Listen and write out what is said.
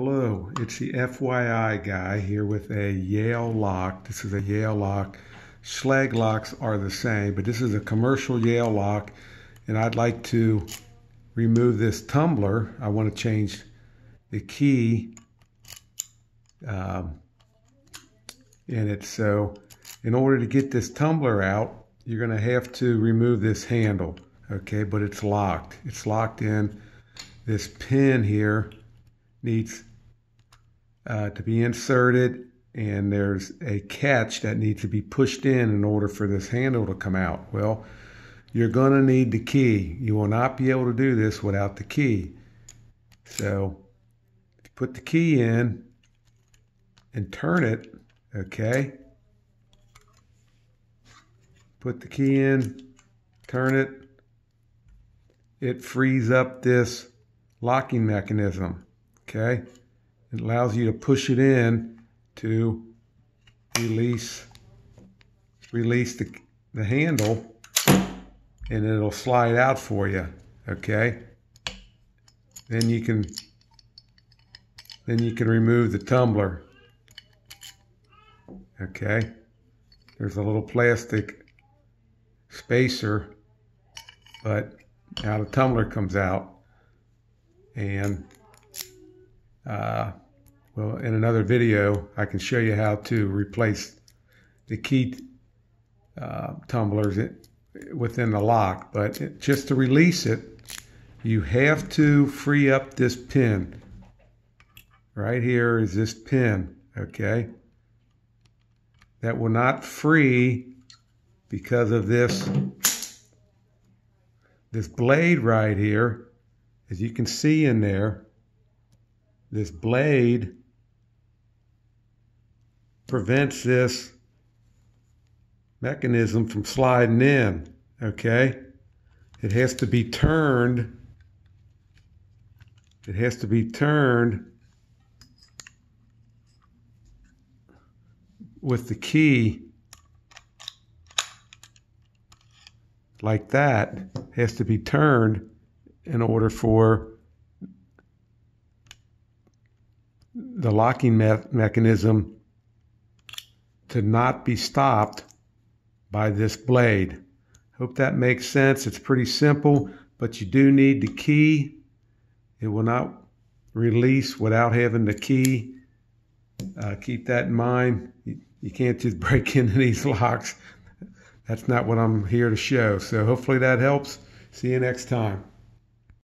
Hello, it's the FYI guy here with a Yale lock. This is a Yale lock. Schlage locks are the same, but this is a commercial Yale lock, and I'd like to remove this tumbler. I want to change the key um, in it. So in order to get this tumbler out, you're going to have to remove this handle, okay? But it's locked. It's locked in. This pin here needs uh, to be inserted and there's a catch that needs to be pushed in in order for this handle to come out. Well, you're going to need the key. You will not be able to do this without the key. So put the key in and turn it, okay? Put the key in, turn it. It frees up this locking mechanism, okay? It allows you to push it in to release release the, the handle and it'll slide out for you okay? Then you can then you can remove the tumbler okay? There's a little plastic spacer but now the tumbler comes out and uh, well, in another video, I can show you how to replace the key uh, tumblers within the lock. But it, just to release it, you have to free up this pin. Right here is this pin, okay? That will not free because of this this blade right here, as you can see in there, this blade prevents this mechanism from sliding in, okay? It has to be turned. It has to be turned with the key like that. It has to be turned in order for the locking me mechanism to not be stopped by this blade. Hope that makes sense. It's pretty simple, but you do need the key. It will not release without having the key. Uh, keep that in mind. You, you can't just break into these locks. That's not what I'm here to show. So hopefully that helps. See you next time.